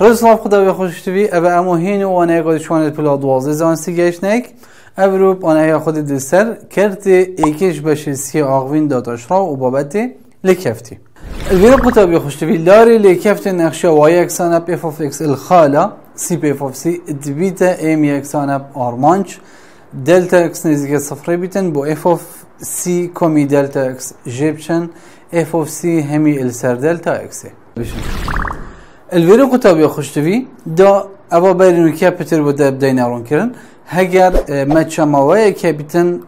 روز صلاف خدا به خوش توی او امو هین و آنه قد شوانت پلا دوازه زانستی گشنک او روب آنه خود دستر کرد ایکش بشه سی آغوین داداش را و بابت لکفتی الفيديو قطب خوش توی لاري لكفت نقشه واي اكسان اب اف اوف اكس الخالة سي بي اف اوف سي دبيتا ام اكسان اب ارمانش دلتا اكس نزيك صفر بيتن بو اف اوف سي كومي دلتا اكس جيبشن اف اوف سي همي السر دلتا اكس الفيديو قطب خوش توی دا اوا بيرنو كابيتر بدا بدينا رون كرن هگر ما چماوه که بیتن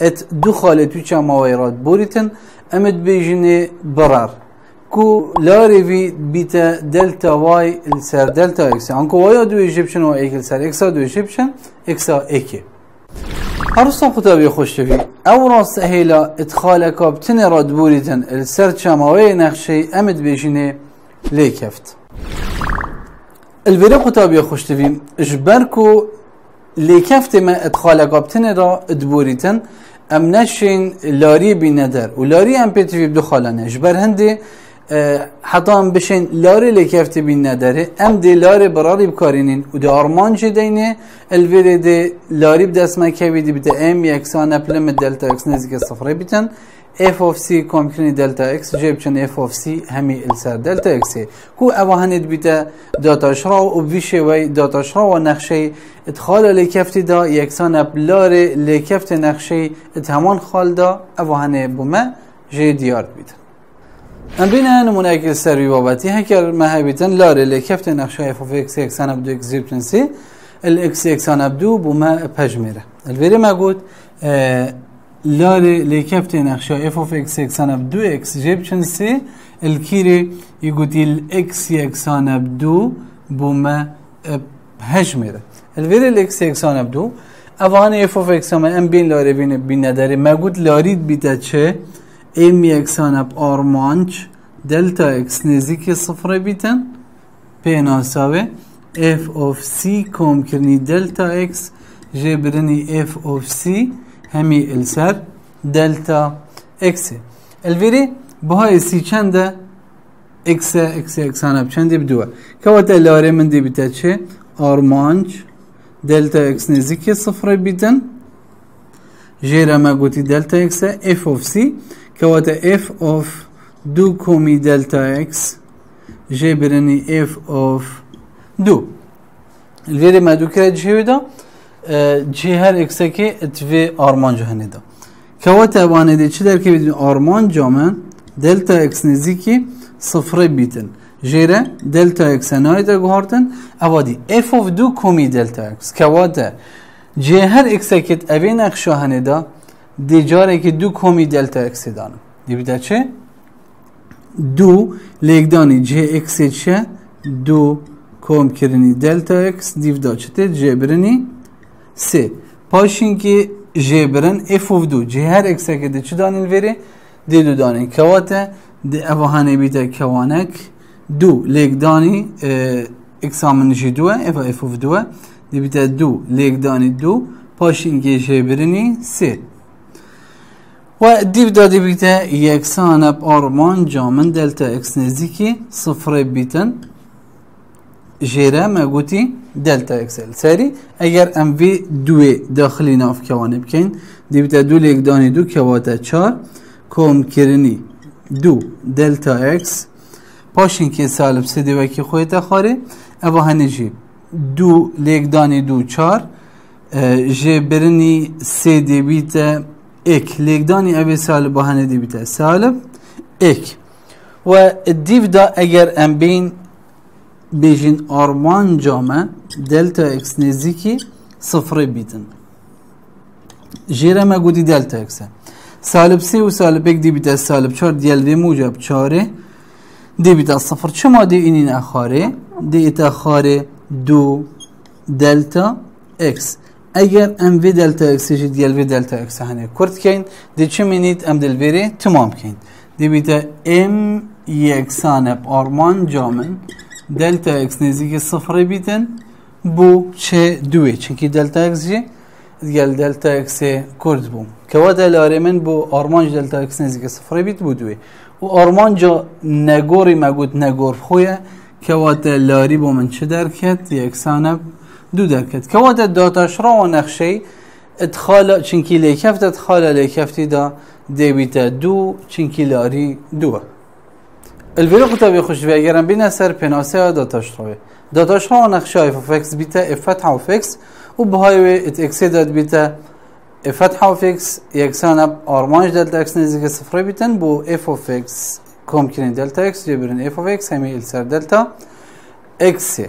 ات دو خاله تو چماوه راد بوریتن امد بیجنه برار. کو لاری وی بیتا دلتا وای السر دلتا اکس انکو وای دو ایجیپشن و ایک السر اکسا دو ایجیپشن اکسا ایکی هرستان خطابی خوش توی او راست هیلا ادخال کابتن راد بوریتن السر چماوه نقشه امد بیجنه لیکفت الفيديو خطابي خوش تفيم اجبركو لكفت ما ادخال قابتن را ادبوريتن ام لاری بی ندر و لاری ام پی تیوی بدو خالانه اجبر هندی حتی ام بشین لاری لکفتی بی نداره ام دی لاری براری بکارینین و دی آرمان جی دینه الویره لاری بدست مکوی دی بده ام یکسان اپلم دلتا اکس صفره بیتن. اف اوف سي كومكرني دلتا اكس جيب چن اف اوف سي همي السر دلتا اكس هو اوهند بيتا داتا شرا و بيشي وي داتا شرا و نقشه ادخال لكفت دا يكسان بلار لكفت نقشه اتهمان خال دا اوهن بوما جي ديار بيتا ام بينا نمونه اكل سروي بابتي هكر ما بيتن لار لكفت نقشه اف اوف اكس يكسان بدو اكس جيب چن سي الاكس يكسان بدو بوما بجميره الفيري ما قلت اه لاري لكفت نقشة اف اوف اكس يكسان بدو اكس جيب سي الكيري يقول الاكس يكسان بدو بوما بهجمره الفيري الاكس يكسان بدو اواني اف اوف اكس ما ام بين لاري بين بين نداري ما قلت لاريد بيتا چه؟ ام يكسان ب ارمانچ دلتا اكس نزيك صفر بيتن بيناساوي اف اوف سي كوم كرني دلتا اكس جبرني اف اوف سي همی السر دلتا اکس الویری به های سی چنده اکس اکس اکس هنب چنده بدوه که وقت الاره من دی بیده چه آرمانج دلتا اکس نزی که صفر بیدن جیره ما گوتی دلتا اکس اف اف سی که وقت اف اف دو کومی دلتا اکس جی برنی اف اف دو. الویری ما دو کرد جهوی ده جی هر اکسکی اتوی آرمان جهنی دا که و توانه دی چی در که بیدین آرمان جامن دلتا اکس نزیکی صفر بیتن جیره دلتا اکس نای دا گهارتن اوا دی اف اوف دو کومی دلتا اکس که و تا جی هر اکسکت اوی نقشا هنی دا دی جاره که دو کومی دلتا اکس دانم دی بیده چه؟ دو لیکدانی جی اکس چه؟ دو کوم کرنی دلتا اکس دیو دا چه جی سه. پاشین که جبرن اف اوف دو. جه هر اکسکه ده چه دانیل ده دو دانیل. کواته. ده اوهانه بیده کوانک. دو. لیک دانی اکسامن جی دوه. اف اف دوه. ده بیده دو. لیک دانی دو. پاشین که جبرنی سه. و دیو دادی بیده یکسان اب آرمان جامن دلتا اکس نزدیکی صفر بیتن. جيرا ما قوتي دلتا ام في دوي داخلي ناف كوانه بكين دي بتا دو ليك داني دو كواتا چار كوم كرني دو دلتا اكس پاشین که سالب سه دیوکی خویتا خاره اوا هنجی دو لیک دانی دو چار جه برنی بیتا اک لیک دانی اوی سالب با هنه دی بیتا سالب اک و دیو دا اگر ام بین بیجین آرمان جامعه دلتا اکس نزدیکی صفر بیتن جیره ما گودی دلتا اکسه سالب سی و سالب یک دی بیتا سالب چار دیل وی موجب چاره دی بیتا صفر چما دی اینین اخاره دی ایتا خاره دو دلتا اکس اگر ام وی دلتا اکس جی دیل وی دلتا اکس هنه کرد کین دی چه مینید ام دل ویری تمام کین دی بیتا ام یکسانب آرمان جامن دلتا اکس نزدیک صفر بیتن. بو چه دوی چونکی دلتا اکس جی گل دلتا اکس کرد بوم. که و دلاره من بو آرمانج دلتا اکس نزدیک صفر بیت بو دوی و آرمانجا نگوری مگود نگور خویه کەواتە لاری بۆ من چ دەرکێت یەکسانە دوو دەکەێت کەواتە داتاشڕەوە نەخشەی اتخالە چنکی لێکەفتە خالە لێکەفتیدا دەبیتە دوو چنکی لاری دووە الفيديو قطبي يخش فيها اگرم بينا سر پناسه داتاش روی داتاش رو نخشى اف اف اکس بیتا اف فتح اف اکس و به هایوی ات اکسی داد بیتا اف فتح اف اکس یکسان اب آرمانج دلتا إكس نزيك صفر بیتن بو اف اف اکس كوم کنین دلتا إكس جبرین اف اف اکس همی السر دلتا إكس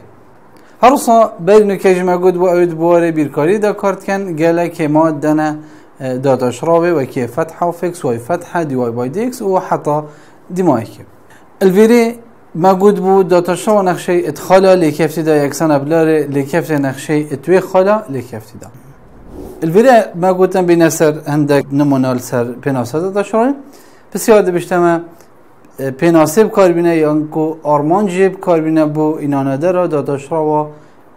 هرصا بين كجمع قد وعود بواري بيركاري دا كارت كان قال كما دنا آه، داتاش شرابي وكي فتحة وفيكس واي فتحة دي واي باي دي إكس وحطا دي مايكي الفيري موجود بو داتا شو نقشه ادخاله لكيفتي دا يكسان بلاره لكيفتي نقشه اتوي خاله لكيفتي دا. الفيري موجود تن بنسر هندك نمونال سر بناسه داتا شو بسیار بشتمه پیناسب کار بینه یا انکو آرمان جیب کار بینه بو اینانه را داداش را و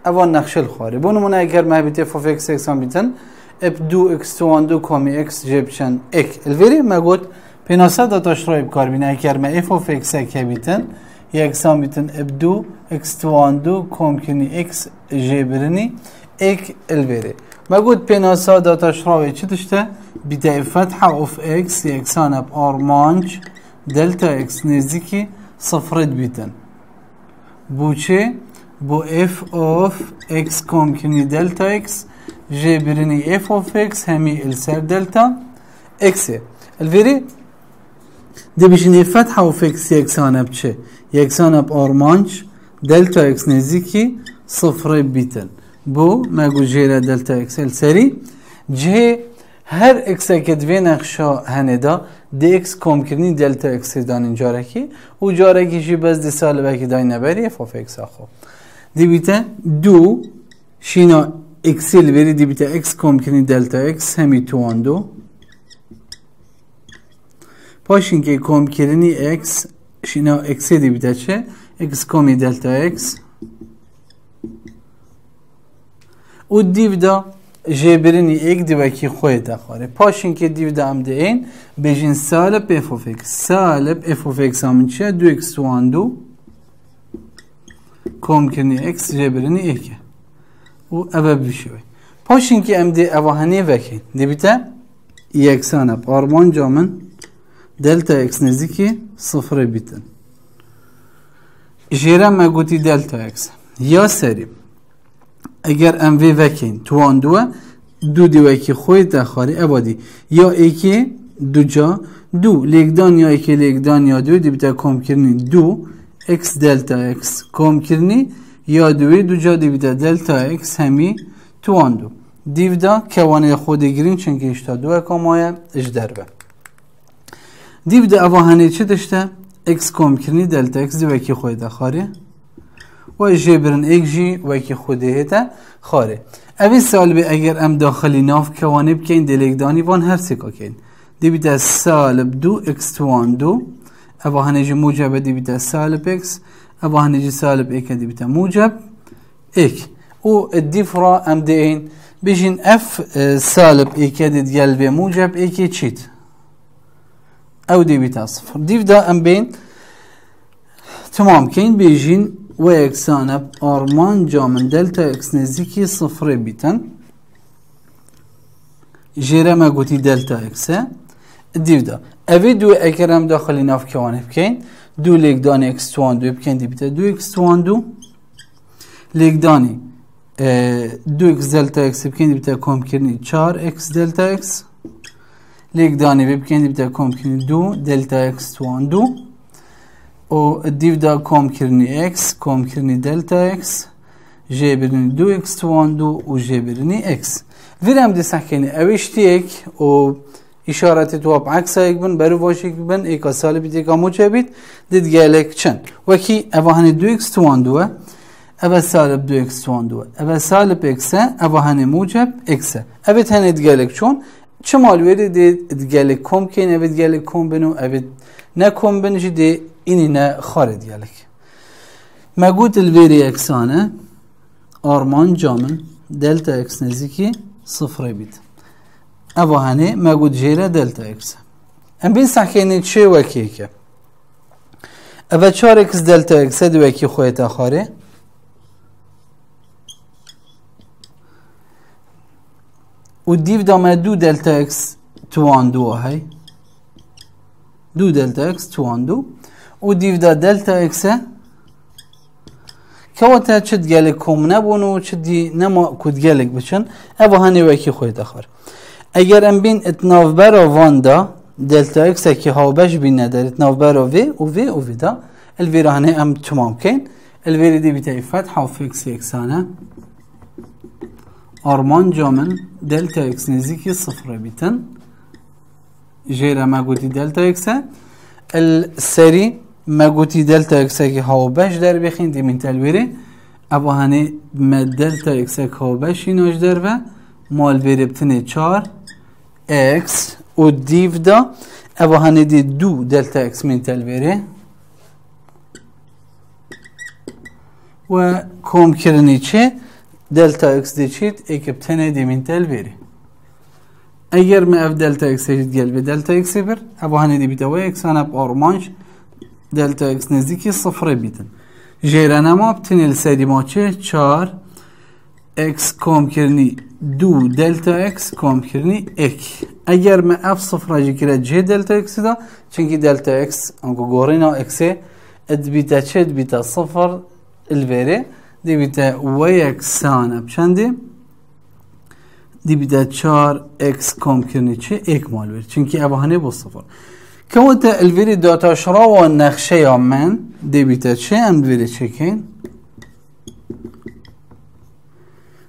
اوان نقشل خاره بو نمونه اگر محبیت اف اکس اکسان بیتن اپ دو اکس تو دو کامی اکس جیب چن اک الویری مگود پێناسە دەتەشڕۆی بکاربین ئەگەرمە f of xەکە بیتن یەکسان بیتن ئەبدو x2 دو کۆمکنی x ژێبرنی ek elverê. Me got pênasa dataşrawê çi tişte bide fetha of x yeksan hep armanc delta x nezdikî sıfret bitin. Bu çi bu f of x komkinî delta x jê birinî f of x hemî ilser delta xê. Elverî الفيري دي بيشني فتحة اوف اكس يكسانة بچه يكسانة بارمانج دلتا اكس نزدیکی صفر بیتن. بو ما جيرا دلتا اكس السري جي هر اکس که دوی نقشا هندا دی اکس کم کردنی دلتا اکس دان جارکی. و جارکی جی بس دی سال بکی دای نبری اف اف اکس آخو. دی بیتا دو شینا اکسیل بری دی بیتا اکس کم کردنی دلتا اکس همی تو آن دو. پاشین که کم کردنی اکس شینا اکسی دی بیتا چه اکس کمی دلتا اکس و دیو دا جبرنی یک دیوکی خواهی دخواره پاشین که دیو دا هم این بجین سالب اف اوف اکس سالب اف اوف اکس همون چیه دو اکس تو آن دو کم کنی اکس جبرنی ایکه و اوه بشوی پاشین که ام دی اوه هنی وکین دی بیتا یکسانه پارمان جامن دلتا اکس نزدیکی صفر بیتن جیره مگوتی دلتا اکس یا سریم اگر ام وی وکین توان دو دیوکی خوی دخاری ابادی یا ایکی دو جا دو. لیکدان یا ایکی لیکدان یا دو دی بیتا کم کرنی دو. اکس دلتا اکس کم کرنی یا دوی دو جا دی بیتا دلتا اکس همی توان دو. دیو دا کوانه خود گرین چنکه اشتا دو اکامای اش دربه دیو دا اواهنه چه داشته اکس کم کرنی دلتا اکس دیوکی خوی دخاری و جبرن ایک جی و کی خوده هتا خاره. اوی سال به اگر ام داخلی ناف کوانه بکن دلیگدانی وان هر سکا کن. دی بیتا سالب دو اکس توان دو. اوه هنجی موجب دی بیتا سالب اکس اوه هنجی سالب ایک دی بیتا موجب ایک و الدفرة ام دين بيجين اف سالب ايك دي قلبي موجب ايك تشيت او دي بيتا صفر ديف دا ام بين تمام كين بيجين و یکسانه آرمان جامن دلتا اکس نزدیکی صفر بیتن جیره ما گوتی دلتا اکسه دیو دا اوی دو اکرم داخلی ناف کوانه بکن دو لیگدان اکس توان دو بکن دی بیتا دو اکس توان دو لیگدانی دو اکس دلتا اکس بکن دی بیتا کم کرنی چار اکس دلتا اکس لیگدانی بکن دی بیتا کم کرنی دو دلتا اکس توان دو و دیو دا کام کرنی اکس کام کرنی دلتا اکس جی برنی دو اکس توان دو و جی برنی اکس ویرم دی سحکنی اوشتی اک و اشارت تو اب عکس ایک بن برو واشی بن ایک سال بیت ایک موجه بیت دید گلک چند وکی اوهانی دو اکس توان دوه اول سالب دو اکس توان دوه اول سالب اکسه چه مالویری دید گلک کم کن اوه گلک کم بنو اوه نه کم بنجی دی اینی نه خارج گلک مگود الویری اکسانه آرمان جامن دلتا اکس نزدیکی صفر بید اوه هنه مگود جیره دلتا اکس ام بین سحکینی چه وکیه که؟ اوه 4 اکس دلتا اکس دو اکی خویت خاره؟ و دیو دامه دو دلتا اکس توان دو هی؟ دو دلتا اکس توان دو. و دیو دا دلتا اکس کواتا چد گلک کم نبون و چدی نما کد گلک بچن؟ اوه هنی وکی خوی دخار. اگر ام بین اتناف برا واندا دلتا اکس که ها بش بین ندار اتناف برا و وی و وی دا. الوی هنی ام تمام کن الوی دی بیتای فتح و یکسانه. آرمان جامن دلتا اکس نزدیکی صفر بیتن جيرا ما قلتي دلتا اكس السري ما قلتي دلتا اكس كي هاو باش در بخين دي من تلويري ابو هاني ما دلتا اكس كي هاو باش ينوش در و مال بيري بتني چار اكس و ديف دا ابو هاني دي دو دلتا اكس من تلويري و كوم كرني چه دلتا اكس دي چيت ايك بتني دي من تلويري اگر ما اف دلتا اكس جل به دلتا اكس بر ابو هني دي بيتا اكس انا بارمانش دلتا اكس نزدیکی صفر بیتن جیرانه ما بتنیل سری ما چه چار اکس کام کرنی دو دلتا اکس کام کرنی اک اگر ما اف صفر اجی کرد جه دلتا اکس دا چونکی دلتا اکس انکو گورینا اکسه اد بیتا چه اد بیتا صفر الویره دی بیتا و یک سانه بچندی دی بیدا چار اکس کام کرنی چه اک مال بر چونکی ابهانه با صفر. که وقت الویری داتا شرا و نقشه یا من. دی بیتا چه ام ویری چکین؟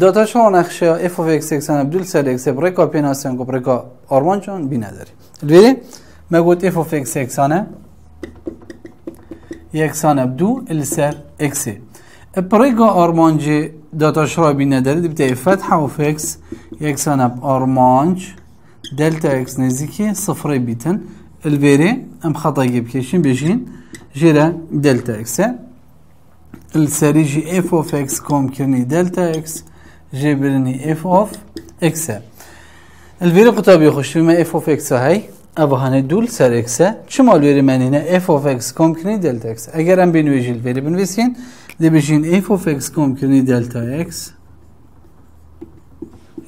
و فیکس یکسانه 4 اکس کم کردن یک و دو اشراوانه گوریج صفره همان انجام دا با ما در کفید نمونه دوی دو تا شما نقشه اف of x یکسانه بدول سر x. برکا پیناسیون کو برکا آرمان چون بی نداری دوی ما گوت اف of x. یکسانه یکسانه بدو السر x برکا آرمان جی. دو تا شما بی نداری دی بتای فتح و فکس یکسانه آرمانج دلتا اكس نزيكي صفر بيتن الفيري ام خطا يجيب كيشين بيجين جيرا دلتا اكس السري جي اف اوف اكس كوم كرني دلتا اكس جيبرني اف اوف اكس الفيري قطاب يخش بما اف اوف اكس هاي ابو هاني دول سر اكس شمال الفيري من هنا اف اوف اكس كوم كرني دلتا اكس اگر ام بينويجي الفيري بنويسين دي بيجين اف اوف اكس كوم كرني دلتا اكس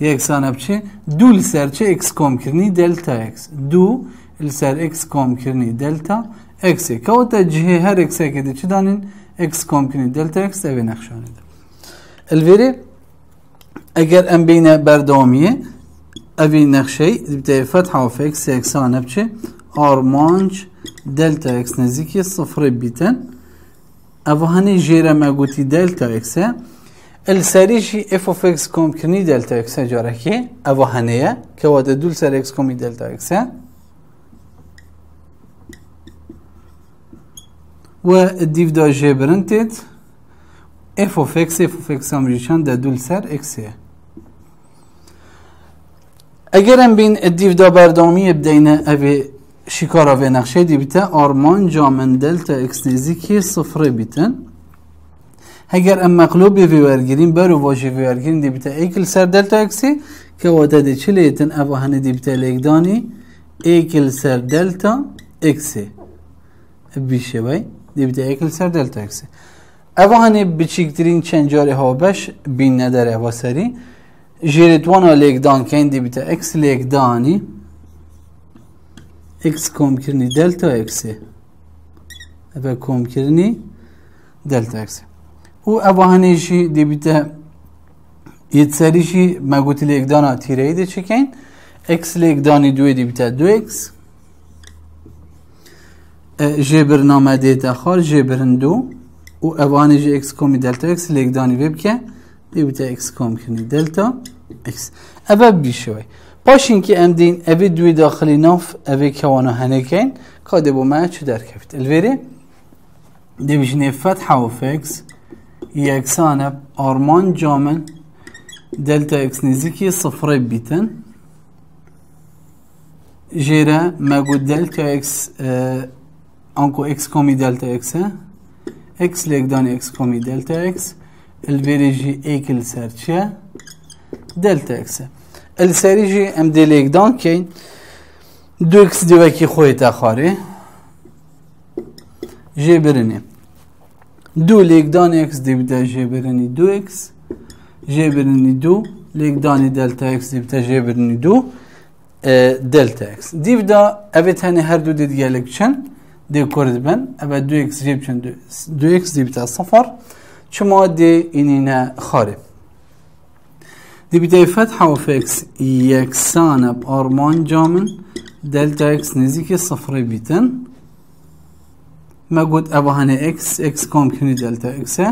یکسانه بچه دو لسر چه اکس کام کرنی دلتا اکس دو لسر اکس کام کرنی دلتا اکس که او تا جهه هر اکس که اگر ام بین بردامیه اوی نقشه بتای فتح و فکس یکسانه بچه آرمانج دلتا اکس نزدیکی صفر بیتن. أو هنی جیره مگوتی دلتا اکسه السريشي اف اوف إكس كوم كني دلتا إكس جاركي ابو هنيه كواد دول سر إكس كومي دلتا إكس و الديف دا جي برنتد اف اوف إكس اف اوف إكس امريكان دا دول سر إكس اگر ام بین دا بردامی بدينا اوی شکارا و نقشه دی بیتا آرمان جامن دلتا اکس نزیکی صفر بیتن. اگر ام مقلوب وی ورگیریم برو واژه وی ورگیریم دی بیتا ایکل سر دلتا اکسی که واده دی چلی ایتن او هنه دی بیتا لیکدانی. ایکل سر دلتا اکسی. بیشه بای دی بیتا ایکل سر دلتا اکسی. او هنه بچیکترین جاره ها بش بین نداره او سری. جیرتوانا لیکدان کن دی بیتا اکس لیکدانی اکس کم کرنی دلتا اکسی او کم کرنی دلتا اکسی و اوهانیشی دی بیته یتسریشی مگوتی لیکدانا تیره دی چکین اکس لیکدانی دوی دی بیته دو اکس جی برنامه دیتا خال جی برن دو و اوهانی جی اکس کومی دلتا اکس لیکدانی وی بکه دی بیته اکس کوم کنی دلتا x. اوا بيشوي باشين كي امدين ابي دوي داخلي نوف ابي كوانا هنكين كادبو ما شو در كفت الفيري ديفيجن فتحة وف إكس اب ارمان جامن دلتا إكس نزيكي صفر بيتن جيرا ما قد دلتا إكس آه انكو إكس كومي دلتا إكس إكس ليك دان إكس كومي دلتا إكس الفيري جي ايكل سرتشا دلتا اكس السيريجي ام دي ليك دان كين دو اكس دي وكي خويتا خاري جي برني دو ليك داني اكس دي بدا جي برني دو اكس جي برني دو ليك داني دلتا اكس دي بدا جي برني دو دلتا اكس دي بدا evet hani her دو دي ديالك چن دي كورد بن evet دو اكس جيب چن دو اكس دي بتا صفر. شما دي انينا خارب دي بداية فتحة وفي إكس يكسانا بأرمان جامن دلتا إكس نزيكي صفر بيتن. موجود أبو هنا إكس إكس كوم كني دلتا إكس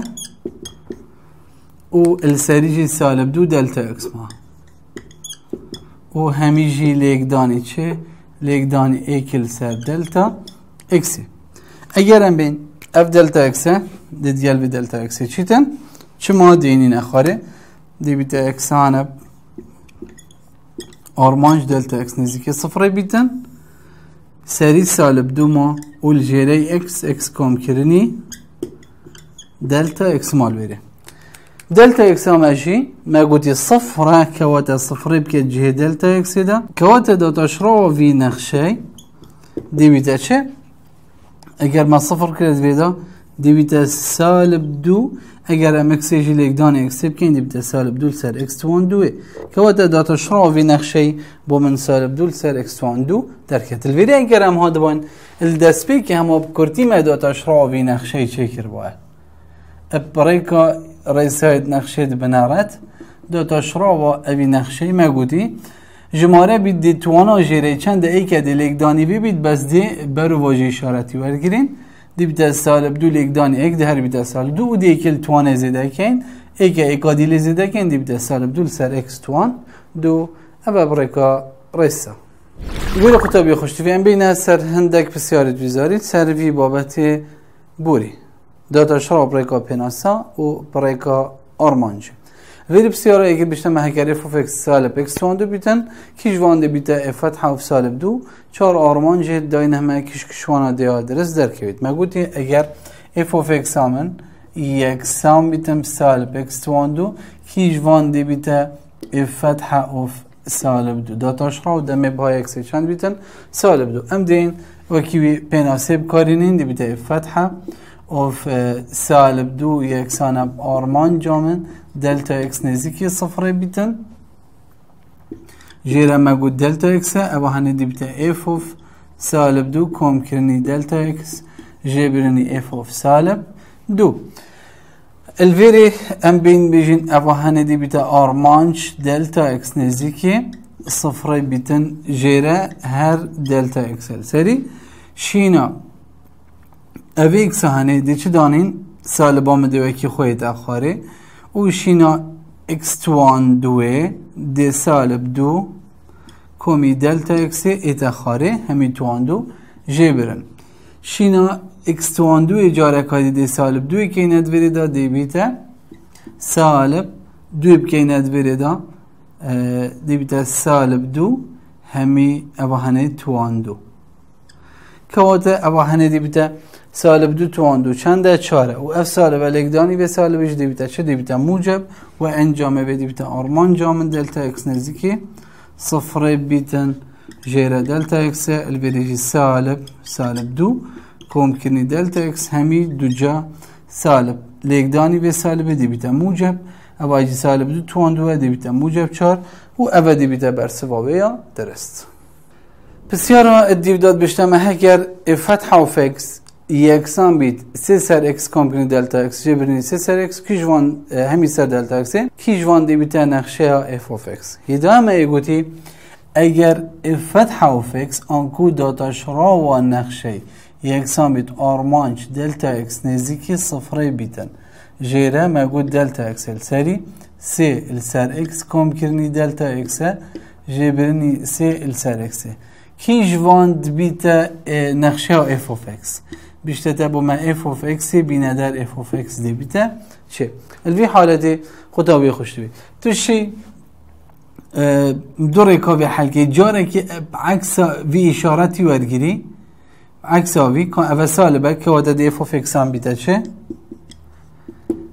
والسريجي سالب دو دلتا إكس ما. وهميجي ليك داني تشي ليك داني اكل سر دلتا إكس. اگر ام بين اف دلتا إكس ديال بدلتا إكس چيتن؟ چه ما دينين اخاره دي إكس سالب ارمانج دلتا إكس نزيكي صفري بيتن. سري سالب دوما أول جيري إكس إكس كوم كرني دلتا إكس مال بيري. دلتا إكس ماشي ما قوتي صفرة كواتا صفر بكي جهي دلتا إكس دا كواتا دوتا اشرو في نخشي. دي بيتا شي اگر ما صفر كرت بيدا بيتا سالب دو اگر ام اكس يجي ليك دان اكس بكين دي بيتا سالب دو لسر اكس توان دوه كواتا دو تشرو في نخشي بو من سالب دو لسر اكس توان دو دركت الفيديو اگر ام هاد بان الدس بي که همو بكرتي ما دو تشرو في نخشي چه بوه. بريكا رئیسایت نقشه بنارت دو تا شرا و اوی نقشه ما گوتی جماره بید دی توانا جیره چند ای که دی لگدانی بی بید بس دی برو واجه اشارتی ورگیرین. دی بیت سال دو لگدانی ایک دی هر بیت سال. دو و دی ایکل توان زیده کن ایک ایکا دیل زیده کن دی بیت سال. دو سر اکس توان. دو اوه برکا رئیسا. گوی خطابی خوشتی. ام بین سر هندک بسیارت ویزارید سر وی بابت بوری. داتا شرا بريكا بيناسا و بريكا ارمانج ویری بسیار اگه بیشتر محکری فوف اکس سالب اکس توان دو بیتن کیش وان ده بیتا افت حوف سالب دو چار آرمان جه داین همه کیش کشوانا ده آدرس در کوید ما گوتی اگر اف اوف اکس آمن یک سام بیتم سالب اکس توان دو کیش وان ده بیتا افت حوف سالب دو داتاش را و دمه بای اکس چند بیتن سالب دو ام دین وکی پیناسب کارینین ده بیتا افت اوف سالب دو یکسان آرمان جامن دلتا اکس نزدیکی صفر بیتن. جيرا ما قلت دلتا اكس او هندي بتا اف اوف سالب. دو كوم كرني دلتا اكس جبرني اف اوف سالب. دو. الفيري ام بين بيجين او هندي بتا ارمانش دلتا اكس نزديكي صفر بيتن جيرا هر دلتا اكس سري شينا اوی ایک سهانه دی چه دانین؟ سال با مدوه که خوید اخاره او شینا اکس توان دوه دی سالب دو کومی دلتا اکس ایت اخاره همی توان دو جه برن. شینا اکس توان دو اجاره کادی دی سالب دو که ایند وری دا دی بیتا. سالب دو بکه ایند وری دا دی بیتا سالب دو همی اوهانه توان دو. كواتا أبا هندي بتا سالب دو توان دو چند چاره و اف سالب الگدانی به سالبش دی چه دی بتا موجب و انجام به دی بتا آرمان جامن دلتا اکس نزدیکی صفر بیتن جيرا دلتا اكس الفيريجي سالب سالب دو كومكني دلتا اكس همي دو جا سالب ليكداني به سالب دي بتا موجب اواجي سالب دو توان دو دي موجب چار و اوا دي بتا برسوا درست بسیار ادیو داد بیشتر. هگر فتح و فکس یکسان بید سه سر اکس کامپنی دلتا اکس جبرنی سه سر اکس کی جوان همی سر دلتا اکس کی جوان دی بیتا نقشه اف و فکس؟ هدام ایگوتی اگر فتح و فکس آنکو داتاش را و نقشه یکسان بید آرمانچ دلتا اکس نزدیکی صفره بیتن جیره مگود دلتا اکس سری سه السر اکس کام کرنی دلتا اکس جبرنی سه السر اکس کی جوان دبیتا نقشه اف اوف اکس بیشتر با ما اف اوف اکس بینه در اف اوف اکس دی بیته چه الوی حالتی خدا بی خوش بی تو شی دو رکاب حلقه جاره که عکس وی اشارتی ورگیری عکس آوی که اول سال بعد که واده دی اف اوف اکس هم بیته چه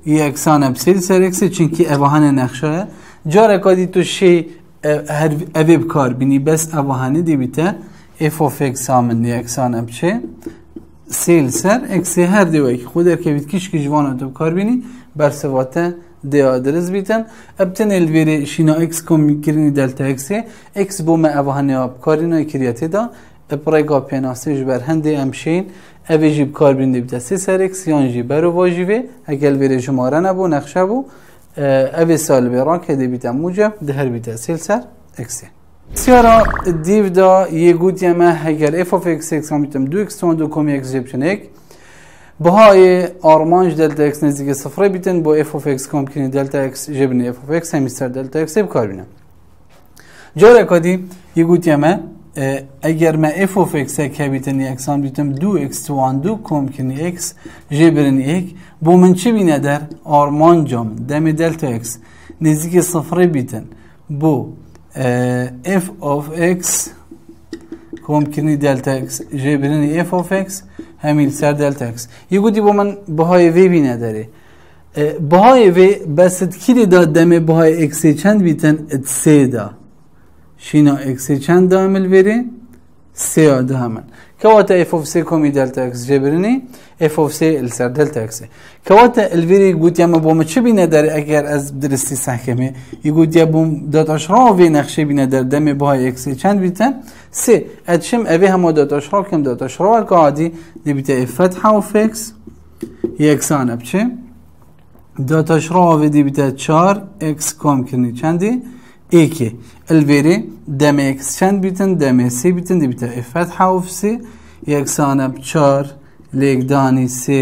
یک سان بسیل سر اکس چونکی اواهن نقشه جاره کادی تو شی کار بینی بس دی بیته اف اوف اکس همن یک سان ابچه سیل سر اکس هر دیوی که خود که بیت کش که جوان تو کار بینی بر سواته دی آدرس بیتن. ابتن الویری شینا اکس کم میکرینی دلتا اکس اکس بو ما اواهنه اب کارینو کریاتی دا. اپرایگا پیناستی جبر هنده امشین اوی جیب کار بینده بیتا سی سر اکس یان جی برو واجیوه اگل ویری جماره نبو نقشه بو. اوی سال بیران که دی بیتا موجب ده هر بیتا سیل سیارا دیو دا یه گوت یمه اگر اف اف اکس اکس هم بیتم دو اکس تون دو کمی اکس جیبشن اک بهای آرمانج دلتا اکس نزدیک صفره بیتن با اف اف اکس کم کنی دلتا اکس جبنی اف اف اکس همیستر دلتا اکس بکار بینم اگر ما اوف اکس که بیتنی اکسان بیتم دو اکس توان دو کم کنی اکس جبرن یک بو من چی بینه در؟ آرمان جام دم دلتا اکس نزدیک صفره بیتن. بو اف اوف اکس کم کنی دلتا اکس جبرن اف اوف اکس همیل سر دلتا اکس یه گودی بو من بهای وی بینه داره بهای وی بس کلی دا دم بهای اکس چند بیتن؟ ات سه دا. شینا اکسی چند دامل بری سه همن كواتا اف اوف سي كومي دلتا اكس جبرني اف اوف سي السر دلتا اكس كواتا الفيري قلت يا ما بوم تشي بينا دار اگر از درستي سحكمه يقول يا بوم دات اشرا في نقشه بينا دار دم بهای اكس چند بيتن سي ادشم اوي هم دات اشرا كم دات اشرا القاعدي دي بيتا اف فتحه اوف اكس يكسان بچه دات اشرا في دي بيتا 4 اكس كوم كني چندي ایکی الویری دم اکس چند بیتن دم سی بیتن دی بیتن افت حوف سی یک سانب چار لیک دانی سی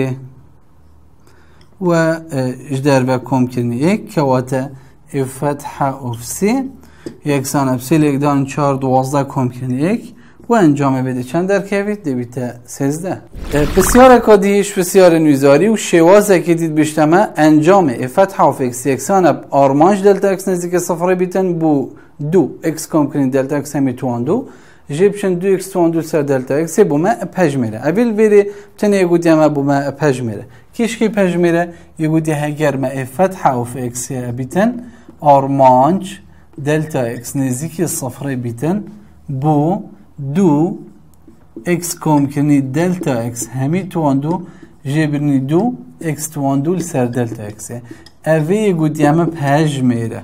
و اجدر و کم کرنی یک کواتا افت حوف سی یک سانب سی لیک دانی چار دوازده کم کرنی یک و انجام بده چند در کوید دیبیت سزده بسیار کادیش بسیار نویزاری و شوازه که دید بشتمه انجام فتح و فکس یکسان آرمانج دلتا اکس نزدیک صفره بیتن بو دو اکس کم کنید دلتا اکس همی توان دو جیبشن دو اکس توان دو سر دلتا اکس بو ما پجمره اویل بری بتنه یگودی ما بو ما پجمره کیش کی پجمره یگودی هگر ما فتح و فکس بیتن آرمانج دلتا اکس نزدیک صفره بیتن بو دو اکس کم کنی دلتا اکس همی توان دو جبرنی دو اکس توان دو لسر دلتا اکسه اوه گودیمه پج میره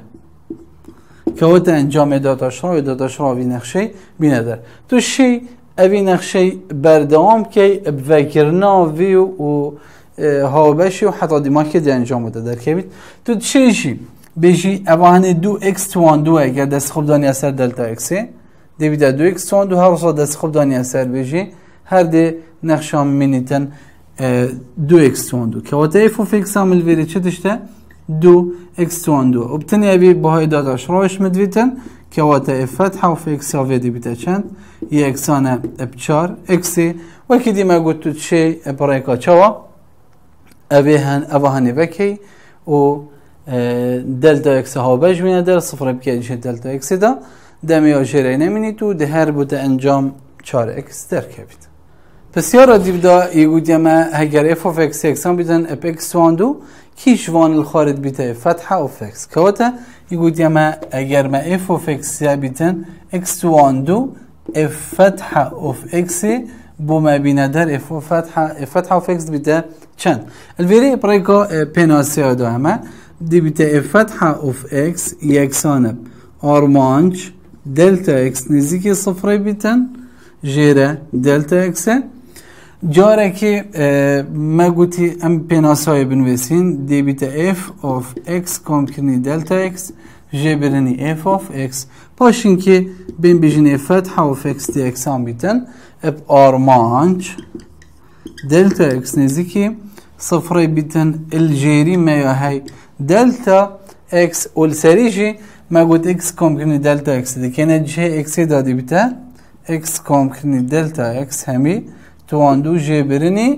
که وقت انجام داتاشرا و داتاشرا وی نقشه در تو شی اوی نقشه بردام که بفکرنا وی و هاوبشی و حتی دیما که دی انجام بده در که تو چی شی بجی اوان دو اکس توان دو اگر دست خوب دانی اثر دلتا اکسه دیویدا دو اکس توان دو هر صد دست خوب دانی اثر بجی هر دی نقشام مینیتن دو اکس توان دو که وقت ایف و فیکس عمل ویری چه داشته دو اکس توان دو ابتنی ابی باهای داداش روش مدویتن که وقت ایف فتح و فیکس ها ویدی بیتا چند یه اکسانه اب چار اکسی و که دیما گوت تو چه برایکا چوا ابی هن ابا هنی بکی و دلتا اکس ها بج بینه در صفر بکی دلتا اکس دا هر بوده انجام 4 اکس در کبید بسیار دیو دا یگو دیما اگر اف اف اکس اکسان بیدن اپ اکس واندو کیش وان الخارج بیته فتح اف اکس. کواتا یگو دیما اگر ما اف اف اکس بیدن اکس واندو اف فتح اف اکس بو ما بینه در اف فتح اف فتح اف اکس بیده چند؟ الویری برایکا پناسی دو همه دی اف فتح اف اکس یکسانه آرمانج دلتا إكس نزدیک صفر بیتن جيرا دلتا إكس جاره که آه، ما قلتي ام بيناساي بنویسین دی بیتا اف اف اکس إكس کنی دلتا اکس إكس برنی اف اف اکس پاشین که بین بيجيني فتحة اوف إكس دي إكس ام بيتن اب ار مانج دلتا إكس نزدیکی صفر بیتن الجيري ما هاي دلتا إكس والسريجي ما اكس كوم كني دلتا اكس دي كانت جي اكس دادي بتا اكس كوم كني دلتا اكس همي تواندو جي برني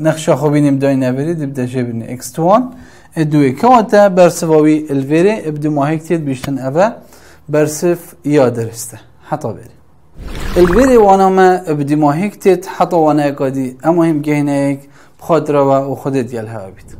نخشا خو بینیم دای نوری دب دجه بینی اکس توان. دوی که واتا برسواوی الویره ابدو ماهیک تید بیشتن اوه. برسف یا درسته. حتا بری. الویره وانا ما ماهیک تید حتا وانا اکادی. اما هم ایک بخاطر و خودت یل ها بید